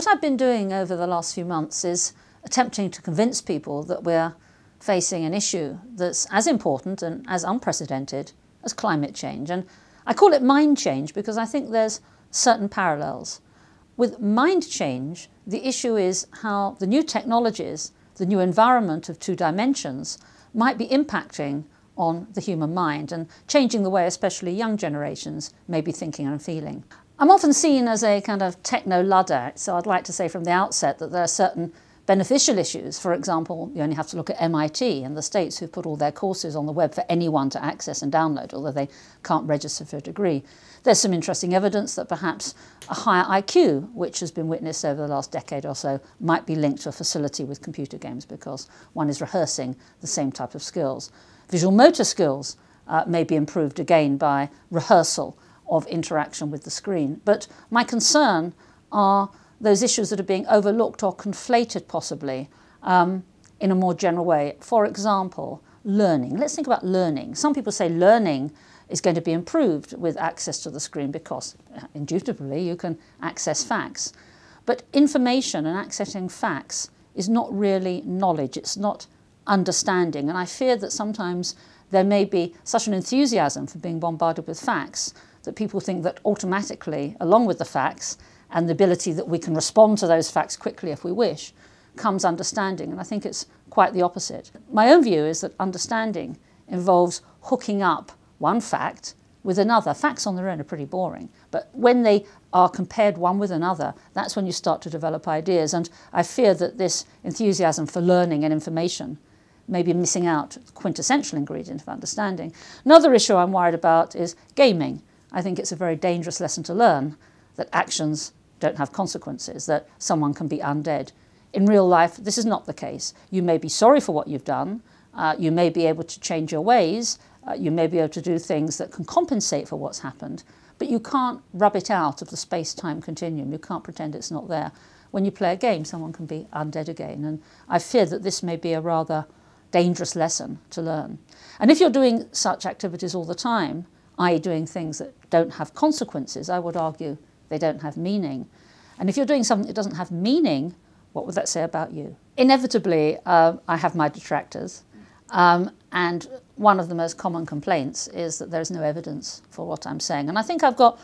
What I've been doing over the last few months is attempting to convince people that we're facing an issue that's as important and as unprecedented as climate change. And I call it mind change because I think there's certain parallels. With mind change, the issue is how the new technologies, the new environment of two dimensions, might be impacting on the human mind and changing the way especially young generations may be thinking and feeling. I'm often seen as a kind of techno-Luddite, so I'd like to say from the outset that there are certain beneficial issues. For example, you only have to look at MIT and the states who've put all their courses on the web for anyone to access and download, although they can't register for a degree. There's some interesting evidence that perhaps a higher IQ, which has been witnessed over the last decade or so, might be linked to a facility with computer games because one is rehearsing the same type of skills. Visual motor skills uh, may be improved again by rehearsal of interaction with the screen. But my concern are those issues that are being overlooked or conflated possibly um, in a more general way. For example, learning. Let's think about learning. Some people say learning is going to be improved with access to the screen because uh, indubitably you can access facts. But information and accessing facts is not really knowledge, it's not understanding. And I fear that sometimes there may be such an enthusiasm for being bombarded with facts that people think that automatically, along with the facts and the ability that we can respond to those facts quickly if we wish, comes understanding. And I think it's quite the opposite. My own view is that understanding involves hooking up one fact with another. Facts on their own are pretty boring, but when they are compared one with another, that's when you start to develop ideas. And I fear that this enthusiasm for learning and information may be missing out the quintessential ingredient of understanding. Another issue I'm worried about is gaming. I think it's a very dangerous lesson to learn that actions don't have consequences, that someone can be undead. In real life, this is not the case. You may be sorry for what you've done, uh, you may be able to change your ways, uh, you may be able to do things that can compensate for what's happened, but you can't rub it out of the space-time continuum. You can't pretend it's not there. When you play a game, someone can be undead again. And I fear that this may be a rather dangerous lesson to learn. And if you're doing such activities all the time, i.e. doing things that don't have consequences, I would argue they don't have meaning. And if you're doing something that doesn't have meaning, what would that say about you? Inevitably, uh, I have my detractors. Um, and one of the most common complaints is that there's no evidence for what I'm saying. And I think I've got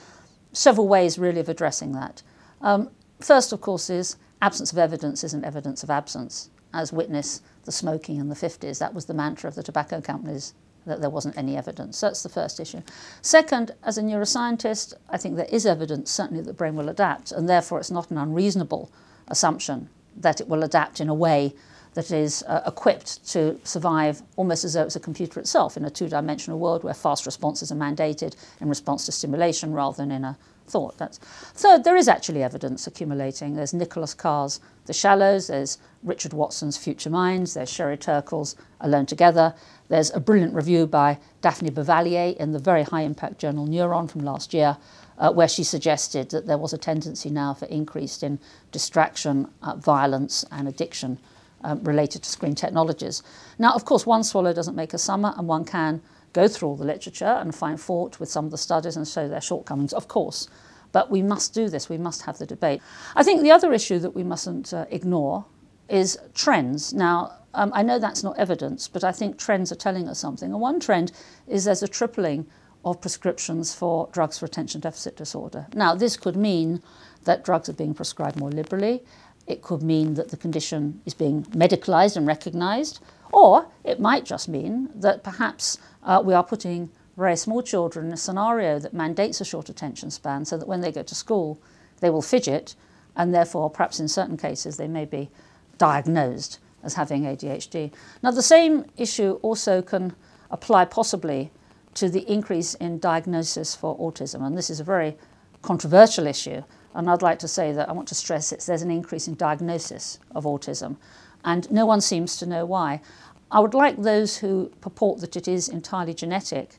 several ways really of addressing that. Um, first, of course, is absence of evidence isn't evidence of absence, as witness the smoking in the 50s. That was the mantra of the tobacco companies, that there wasn't any evidence. That's the first issue. Second, as a neuroscientist, I think there is evidence, certainly, that the brain will adapt, and therefore it's not an unreasonable assumption that it will adapt in a way that is uh, equipped to survive almost as though it's a computer itself in a two-dimensional world where fast responses are mandated in response to stimulation rather than in a thought. That's third. There is actually evidence accumulating. There's Nicholas Carr's The Shallows. There's Richard Watson's Future Minds. There's Sherry Turkle's Alone Together. There's a brilliant review by Daphne Bavelier in the very high-impact journal Neuron from last year, uh, where she suggested that there was a tendency now for increased in distraction, uh, violence, and addiction um, related to screen technologies. Now, of course, one swallow doesn't make a summer, and one can go through all the literature and find fault with some of the studies and show their shortcomings, of course. But we must do this, we must have the debate. I think the other issue that we mustn't uh, ignore is trends. Now, um, I know that's not evidence, but I think trends are telling us something. And one trend is there's a tripling of prescriptions for drugs for attention deficit disorder. Now, this could mean that drugs are being prescribed more liberally. It could mean that the condition is being medicalized and recognized, or it might just mean that perhaps uh, we are putting very small children in a scenario that mandates a short attention span so that when they go to school, they will fidget, and therefore, perhaps in certain cases, they may be diagnosed as having ADHD. Now, the same issue also can apply possibly to the increase in diagnosis for autism, and this is a very controversial issue. And I'd like to say that I want to stress it, there's an increase in diagnosis of autism, and no one seems to know why. I would like those who purport that it is entirely genetic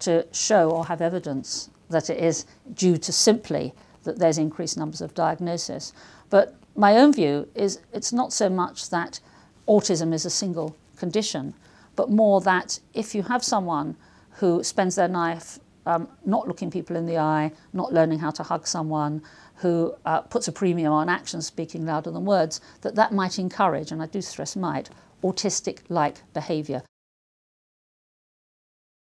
to show or have evidence that it is due to simply that there's increased numbers of diagnosis. But my own view is it's not so much that autism is a single condition, but more that if you have someone who spends their life um, not looking people in the eye, not learning how to hug someone, who uh, puts a premium on actions speaking louder than words, that that might encourage, and I do stress might, autistic-like behaviour.